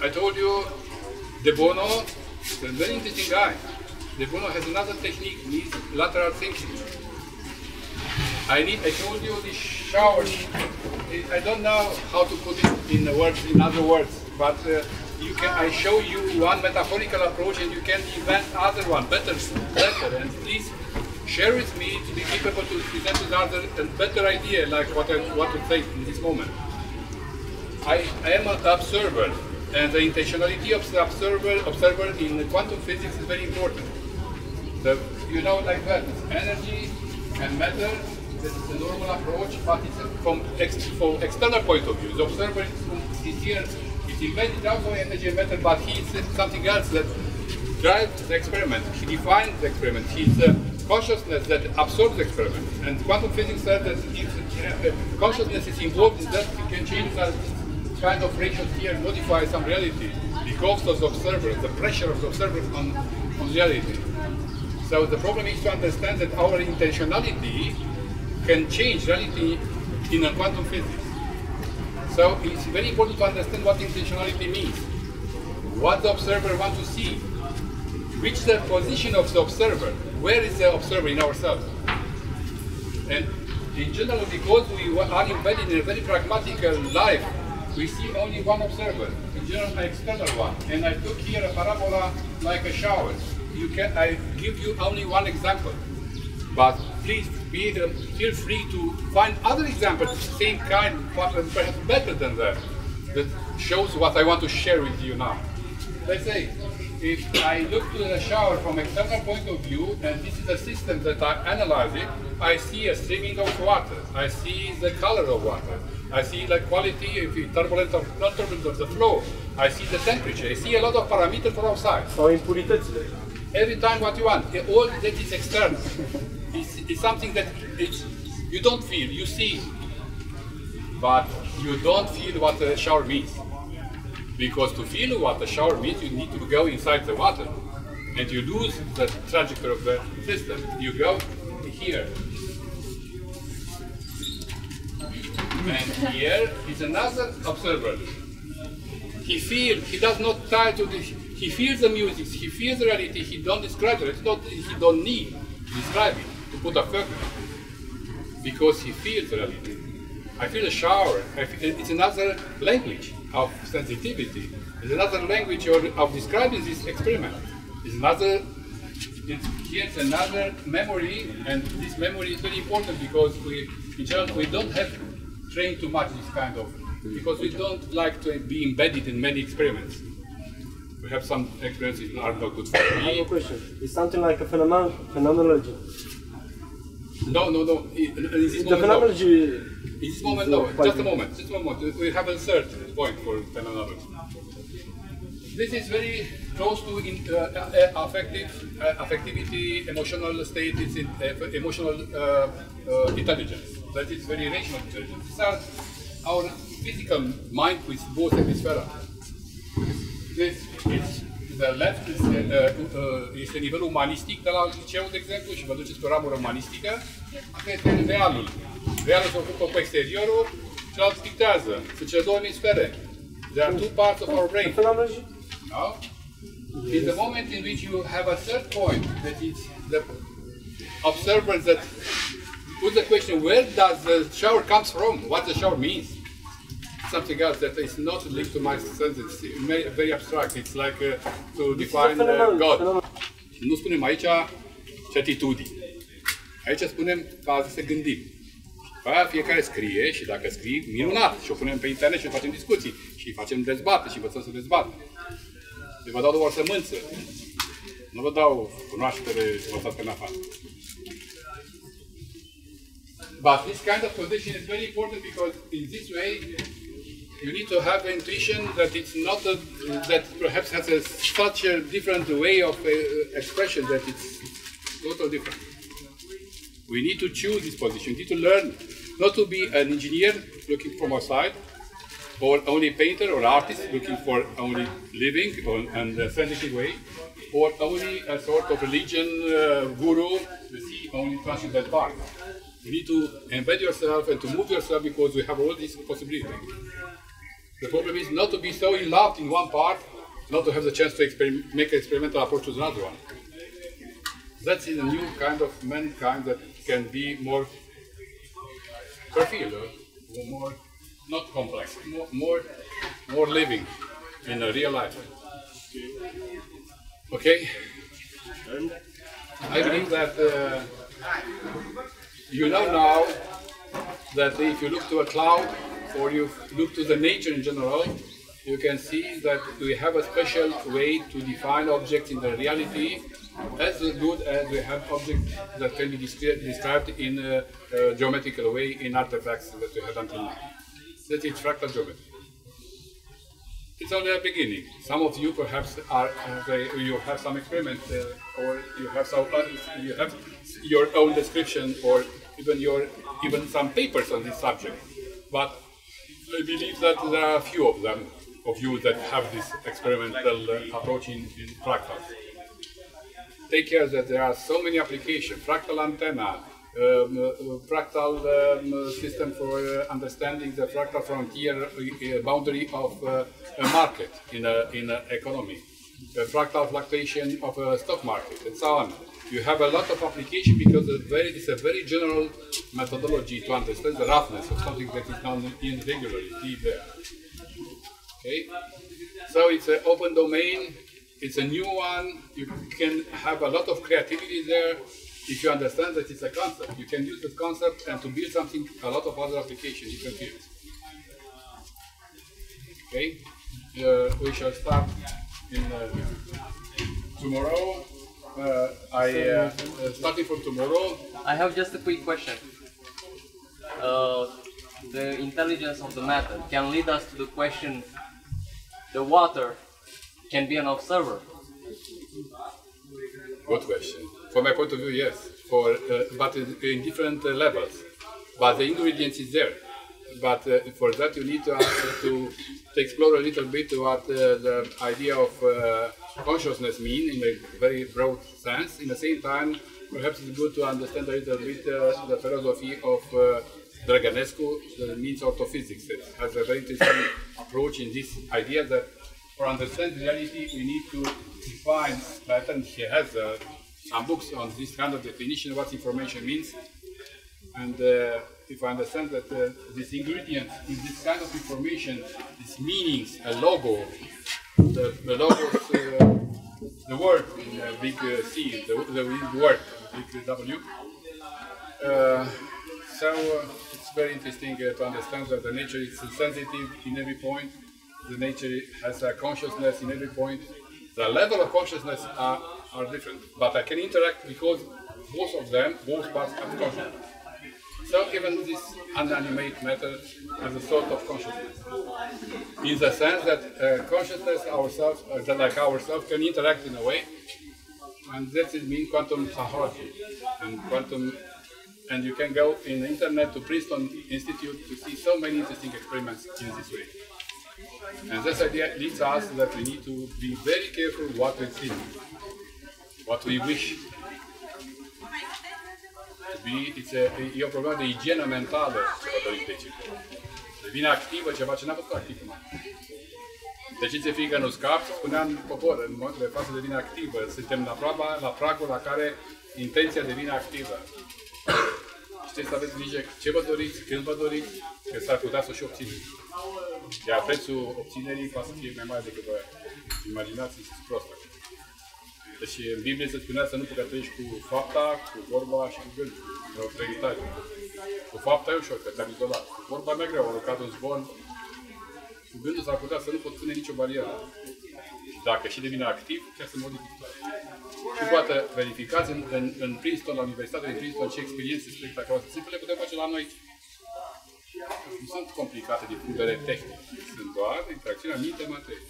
I told you, De Bono is a very interesting guy. De Bono has another technique, needs lateral thinking. I need, I told you the showers. I don't know how to put it in words, in other words, but uh, you can, I show you one metaphorical approach and you can invent other one, better, better, and please share with me to be capable to present another and better idea like what I want to say in this moment. I, I am an observer, and the intentionality of the observer, observer in quantum physics is very important. You know, like that, it's energy and matter, this is the normal approach, but it's from, ex, from external point of view. The observer is here, it's embedded also energy and matter, but he is something else that drives the experiment. He defines the experiment. He's the consciousness that absorbs the experiment. And quantum physics says that if uh, consciousness is involved in that, you can change that kind of ratios here, modify some reality because of the observer, the pressure of the observer on, on reality. So the problem is to understand that our intentionality can change reality in a quantum physics. So it's very important to understand what intentionality means. What the observer wants to see. Which is the position of the observer. Where is the observer in ourselves? And in general, because we are embedded in a very pragmatic life, we see only one observer, in general, an external one. And I took here a parabola like a shower. You can, I give you only one example. But please be, uh, feel free to find other examples, same kind, but perhaps better than that, that shows what I want to share with you now. Let's say, if I look to the shower from external point of view, and this is a system that I analyze it, I see a streaming of water. I see the color of water. I see the quality, if it's turbulent or not turbulent of the flow. I see the temperature. I see a lot of parameters from outside. Sau impuritățile. Every time what you want. All that is external. It's, it's something that it's, you don't feel, you see. But you don't feel what the shower means. Because to feel what the shower means, you need to go inside the water. And you lose the trajectory of the system. You go here. And here is another observer. He feels, he does not try to, he feels the music, he feels reality, he don't describe it, it's not, he don't need to describe it, to put a focus. Because he feels reality. I feel a shower, feel, it's another language of sensitivity. It's another language of, of describing this experiment. It's another, it's, here's another memory, and this memory is very important because we, in general, we don't have trained too much this kind of, because we don't like to be embedded in many experiments. We have some experiences that are not good for I have me. a question. It's something like a phenomen phenomenology. No, no, no. In in this The moment, no. phenomenology In this moment, no. uh, Just a moment. Just a moment. We have a third point for phenomenology. This is very close to in, uh, uh, affective, uh, affectivity, emotional state, it's in, uh, emotional uh, uh, intelligence. That is very rational intelligence. These are our physical mind with both hemisphera. This is the left is, uh, uh, este nivelul umanistic de la liceu, de exemplu, și vă duceți pe o ramură umanistică. Asta este realul. Realul se ocupă cu exteriorul, celălalt pictează. Sunt cele două emisfere. There are two parts of our brain. phenomenology. No? In the moment in which you have a third point, that is the observers that put the question, where does the shower comes from? What the shower means? Something else that is not linked to my sense. It's ma- very abstract. It's like uh, to define uh, phenomenon- God. phenomenon- Nu spunem aici certitudini. Aici spunem faze să gândim. După aia fiecare scrie și dacă scrie, minunat. Și o punem pe internet și facem discuții. Și facem dezbate și învățăm să dezbatem. Deci vă dau doar sămânță. Nu vă dau cunoaștere învățați pe în afară. But this kind of position is very important because in this way you need to have intuition that it's not a, that perhaps has a, such a different way of uh, expression that it's totally different. We need to choose this position. We need to learn not to be an engineer looking from outside, or only painter or artist looking for only living or, and a sensitive way, or only a sort of religion uh, guru to see only transcendental part. You need to embed yourself and to move yourself because we have all these possibilities. The problem is not to be so in love in one part, not to have the chance to make an experimental approach to another one. That's a new kind of mankind that can be more perfect, more not complex, more more, more living in a real life. Okay. I believe that uh, you know now that if you look to a cloud or you look to the nature in general, you can see that we have a special way to define objects in the reality as good as we have objects that can be described in a, a geometrical way in artifacts that we have until now. That is fractal geometry. It's only a beginning. Some of you perhaps are uh, you have some experiment uh, or you have some uh, you have your own description or even your even some papers on this subject. But I believe that there are a few of them of you that have this experimental uh, approach in, in fractals. Take care that there are so many applications. Fractal antenna, um, uh, fractal um, system for uh, understanding the fractal frontier uh, boundary of uh, a market in a, in economy, fractal fluctuation of a stock market, and so on. You have a lot of application because it's, very, it's a very general methodology to understand the roughness of something that is done in regularity there. Okay, so it's an open domain. It's a new one. You can have a lot of creativity there if you understand that it's a concept. You can use the concept and to build something, a lot of other applications you can build. Okay, uh, we shall start in uh, tomorrow. Uh, I uh, uh, starting from tomorrow. I have just a quick question. Uh, the intelligence of the matter can lead us to the question the water can be an observer. Good question. From my point of view, yes. For uh, but in, different uh, levels. But the ingredients is there. But uh, for that you need to ask, to to explore a little bit what uh, the idea of uh, consciousness mean in a very broad sense. In the same time, perhaps it's good to understand a little bit uh, the philosophy of uh, Draganescu, the means orthophysics. It has a very interesting approach in this idea that for understanding reality, we need to define pattern. He has uh, some books on this kind of definition, of what information means. And uh, if I understand that uh, this ingredient in this kind of information, these meanings, a logo, the, the logos, uh, the word in a big uh, C, the, the big word, big W. Uh, so uh, it's very interesting uh, to understand that the nature is sensitive in every point. The nature has a consciousness in every point. The level of consciousness are, are different, but I can interact because both of them, both parts have consciousness. So even this unanimate matter has a sort of consciousness, in the sense that uh, consciousness ourselves, uh, that like ourselves, can interact in a way, and that is mean quantum psychology and quantum. And you can go in the internet to Princeton Institute to see so many interesting experiments in this way. And this idea leads us that we need to be very careful what we think, what we wish to be, it's a, e o problemă de igienă mentală psihoterapeutică. Devine activă ceva ce n-a fost activ până acum. De ce ți-e frică nu scapi? Spuneam popor, în momentul de față devine activă. Suntem la, proba, la pragul la care intenția devine activă. Știți să aveți grijă ce vă doriți, când vă doriți, că s-ar putea să și obțineți. Iar prețul obținerii poate să fie mai mare decât vă imaginați, sunt prostă. Deci în Biblie se spunea să nu păcătuiești cu fapta, cu vorba și cu gândul. E o pregătare. Cu fapta e ușor, că te-am izolat. Cu vorba mea greu, am aruncat un zvon. Cu gândul s-ar putea să nu pot pune nicio barieră. Și dacă și devine activ, chiar să modific toate. Și poate verificați în, în, în Princeton, la Universitatea din Princeton, ce experiențe spectaculoase simple putem face la noi. Nu sunt complicate din punct de vedere tehnic, sunt doar interacțiunea minte-materie.